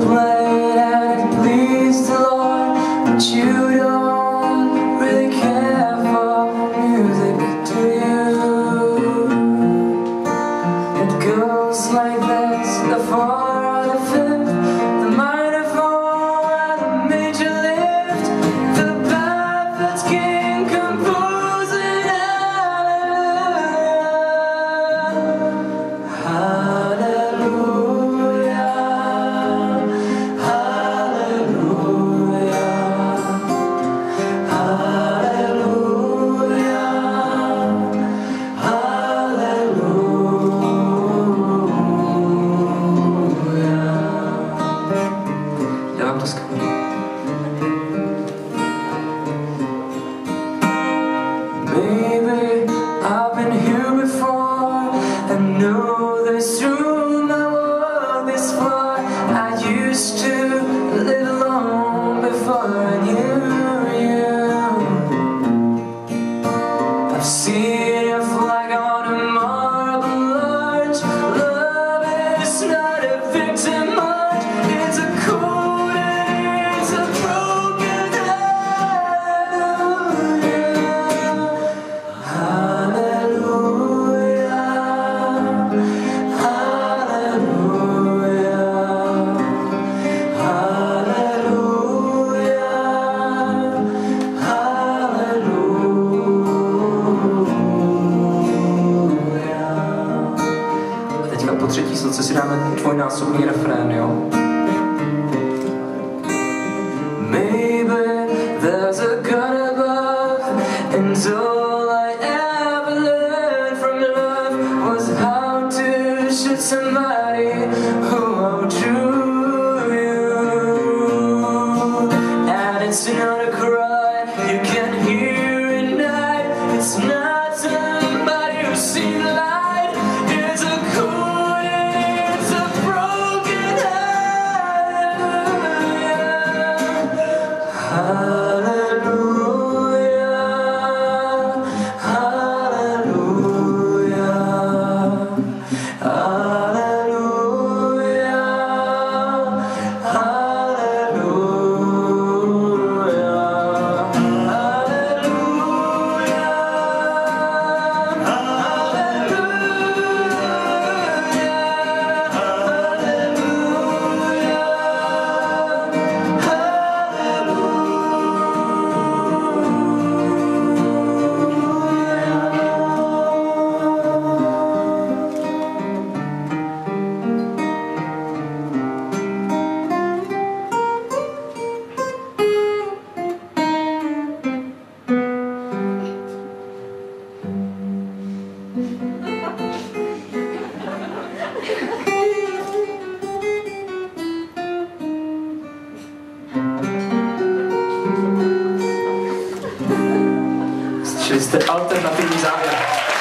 play. Know dvojnásobný refrén, jo? Maybe there's a God above, and all I ever learned from love was how to shoot somebody who outdrew you. And it's not a cry Slyšeli jste alternativní závěr.